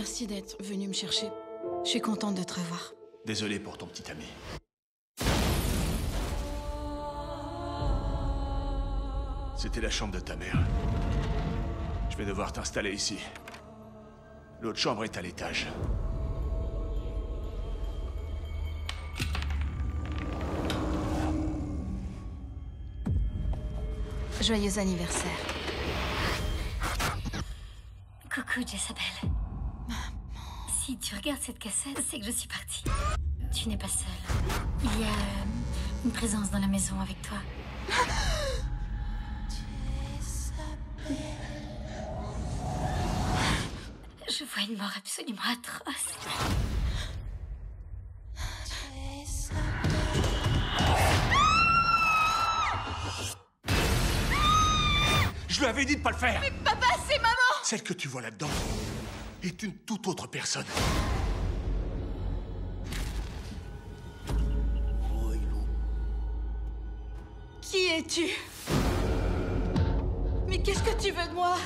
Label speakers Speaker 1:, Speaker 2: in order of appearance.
Speaker 1: Merci d'être venu me chercher. Je suis contente de te revoir.
Speaker 2: Désolé pour ton petit ami. C'était la chambre de ta mère. Je vais devoir t'installer ici. L'autre chambre est à l'étage.
Speaker 1: Joyeux anniversaire.
Speaker 3: Coucou, Jezabel. Si tu regardes cette cassette, c'est que je suis partie? Tu n'es pas seule. Il y a euh, une présence dans la maison avec toi. Je vois une mort absolument atroce.
Speaker 2: Je lui avais dit de pas le faire
Speaker 1: Mais papa, c'est maman
Speaker 2: Celle que tu vois là-dedans est une toute autre personne.
Speaker 1: Qui es-tu? Mais qu'est-ce que tu veux de moi?